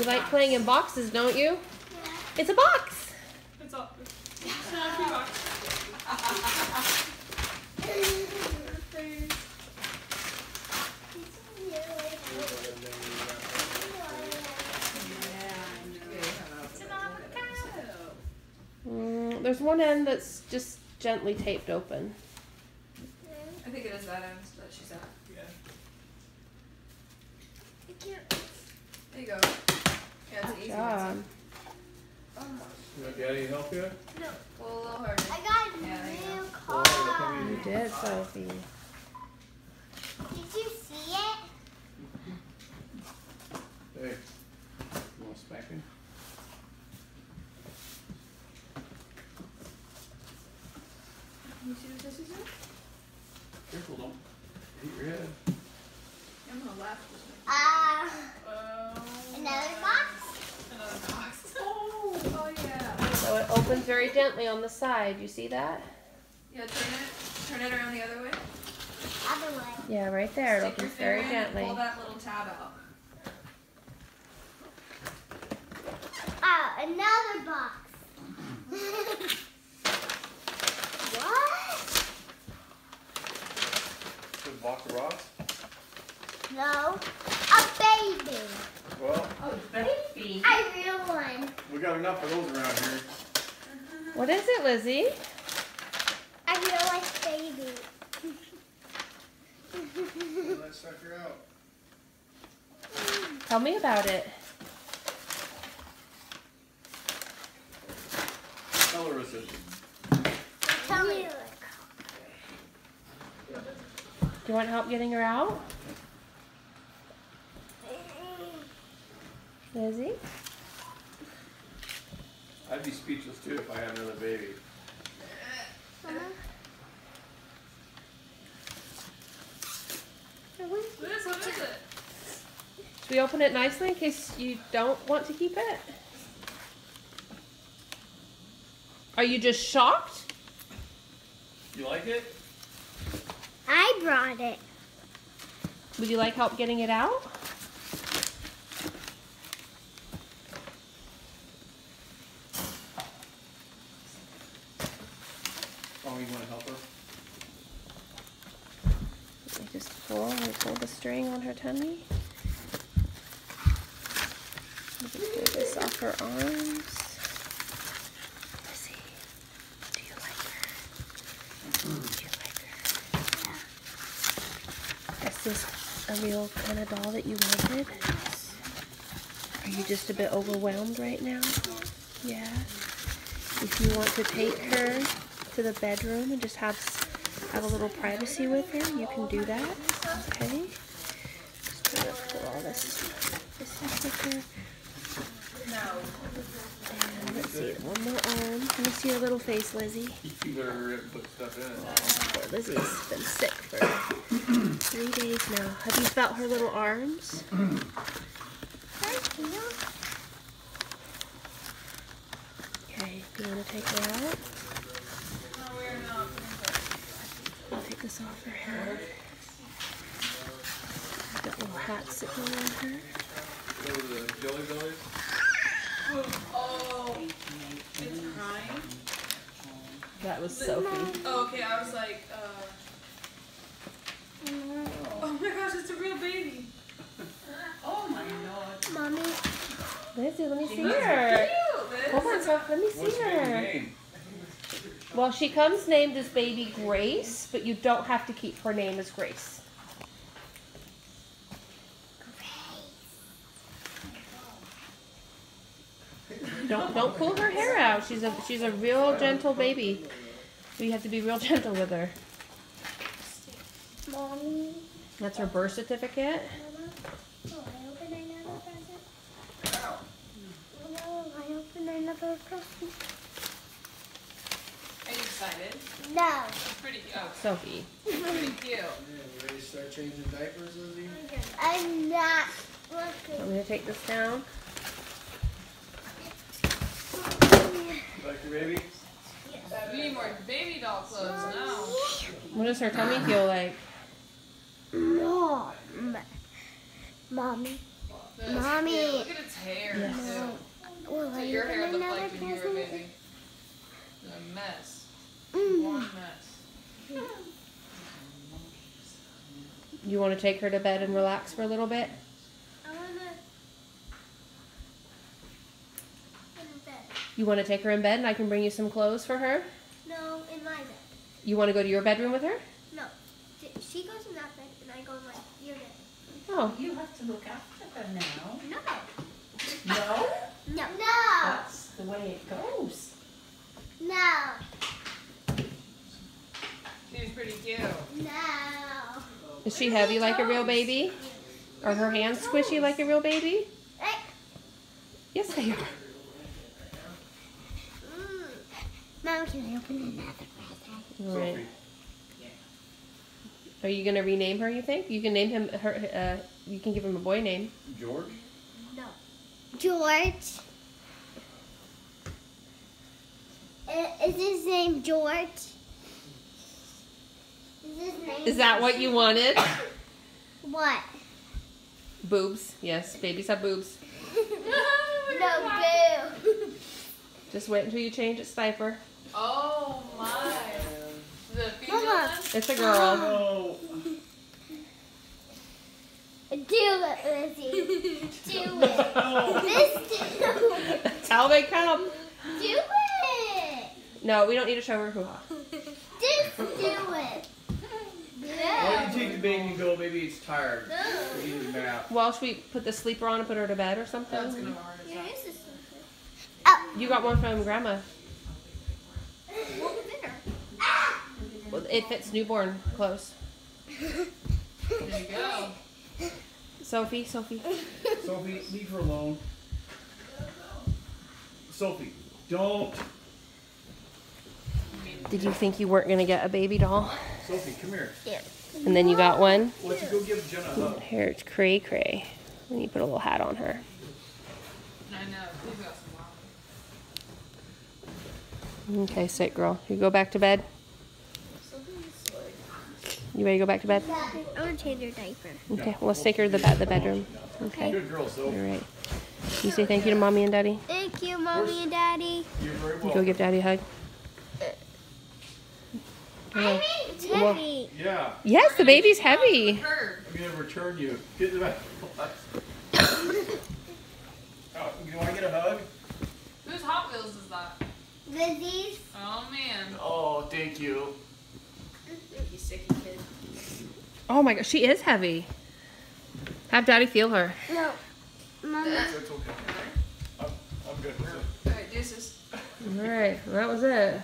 You like playing in boxes, don't you? It's a box. It's all. It's not a box. It's an avocado. Mm, there's one end that's just gently taped open. I think it is that end that she's at. Yeah. There you go. Yeah, it's an Good easy job. Oh, You want Daddy help you? pull a little harder. I got a Yeah, there you new Oh, car. You did, Sophie. Did you see it? Hey, you want spanking? Can you see what this is? Careful, don't hit your head. I'm gonna laugh this way. Uh, Oh. another box? Another box. Oh, oh yeah. So it opens very gently on the side. You see that? Yeah, turn it, turn it around the other way. Other way. Yeah, right there. It Stick your opens very finger and gently. Pull that little tab out. Oh, another box. what? Good box of rocks? No. A baby. Well, Oh, baby. A real one. we got enough of those around here. What is it, Lizzie? A real life baby. Pull that sucker out. Tell me about it. What color is it? Tell me. Do you want help getting her out? Lizzie? I'd be speechless too if I had another baby. Liz, what is it? Should we open it nicely in case you don't want to keep it? Are you just shocked? You like it? I brought it. Would you like help getting it out? You want to help her? We just pull, we pull the string on her tummy. Pull this off her arms. Lizzie, do you like her? Do you like her? Is this a real kind of doll that you wanted? Are you just a bit overwhelmed right now? Yeah. If you want to take her to the bedroom and just have have a little privacy with her, you can do that. Okay. Just to pull all this this off with her. And let's see, one more arm. Let me see your little face, Lizzie. You better hurry up and put stuff in. Oh, Poor Lizzie's been sick for three days now. Have you felt her little arms? Okay, you want to take her out? No, we're not. I'll take this off her head. Got little hats sitting on her. Go to the jelly bellies. Oh, it's crying. That was Sophie. Oh, okay. I was like, uh. Oh my gosh, it's a real baby. Oh my god. Mommy. Lizzie, let me see her. Liz. Hold on, Soph, let me see the baby's her. Well, she comes named as Baby Grace, but you don't have to keep her name as Grace. Don't don't pull her hair out. She's a she's a real gentle baby. We have to be real gentle with her. Mommy. That's her birth certificate. Mama. Oh, I opened another present. Oh. Hello, I opened another present. Oh, no, I opened another present. Are you excited? No. It's pretty cute. Oh, Sophie. pretty cute. Yeah, you ready to start changing diapers, Lizzie? I'm not Want looking. me to take this down? Like your baby? We need more baby doll clothes now. What does her tummy feel like? Mom. Mommy. This- Mommy. yeah, Look at its hair Yes. too. Will So I your hair open looked like when you were a present? baby. A mess. One mess. You want to take her to bed and relax for a little bit? I wanna. Bed. You want to take her in bed and I can bring you some clothes for her? No, in my bed. You want to go to your bedroom with her? No. She goes in that bed and I go in my your bed. Oh, You have to look after her now. No. No? No. No. That's the way it goes. No. She's pretty. No. is she heavy like a real baby? Are her hands squishy like a real baby? Yes, they are. Mm. Mom, can I open another present? All right. Are you gonna rename her? You think you can name him her? Uh, you can give him a boy name. George? No. George. I- Is his name George? Is name? Is that what you wanted? What? boobs. Yes, babies have boobs. No, boo. Just wait until you change its diaper. Oh my. The female Mama. one? It's a girl. No. Do it, Lizzie. Do it. Miss, do it. That's how they come. Do it. No, we don't need to show her hoo ha. Just do it. Why don't you take the baby and go, maybe it's tired. No. Need a nap. Well, should we put the sleeper on and put her to bed or That's gonna something? hard. Here is the sleeper. Oh. You got one from grandma. What was there? Well, It fits newborn clothes. There you go. Sophie, Sophie. Sophie, leave her alone. Sophie, don't. Did you think you weren't gonna get a baby doll? Sophie, come here. And then you got one? Why don't you go give Jenna a hug? Here, it's cray cray. And you put a little hat on her. I know. He's got some mom. Okay, sit, girl. You go back to bed. You ready to go back to bed? I want to change your diaper. Okay, well, let's take her to the, bed, the bedroom. Okay. Good girl, All You say thank you to mommy and daddy. Thank you, mommy and daddy. You're very You welcome. go give daddy a hug. Okay. It's Well- heavy. Yeah, Yes, the baby's heavy. I'm gonna return you. Get in the back. oh, you want to get a hug? Whose Hot Wheels is that? Lizzie's. Oh man. Oh, thank you. You sicky kid. Oh my gosh, she is heavy. Have daddy feel her. No. Mama. That's okay. I'm, I'm good. Alright, deuces. All right, that was it.